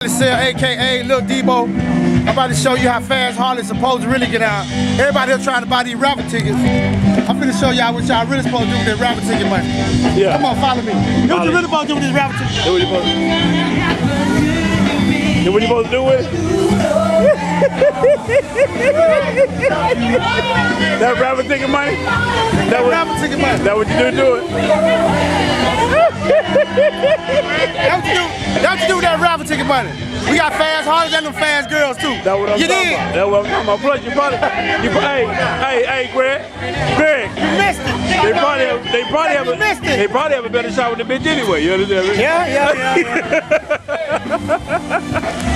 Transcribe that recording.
Aka Lil Debo. I'm about to show you how fast Harley's supposed to really get out. Everybody here trying to buy these rapper tickets. I'm gonna show y'all what y'all really supposed to do with that rapper ticket money. Yeah. Come on, follow me. What you really supposed to do with this rapper ticket? What you supposed to Then what you supposed to do with it? that rapper ticket money? That what, Rapper ticket money. that what you do to it? What you do with that rapper ticket money. We got fast Harleys and them fast girls too. That what I'm you talking did. about. That what I'm talking about. Plus you probably, you, hey, hey, hey, Greg, Greg. You missed it. They probably have, they probably have, a, they probably have a better shot with the bitch anyway. You understand? Yeah, yeah, yeah. yeah.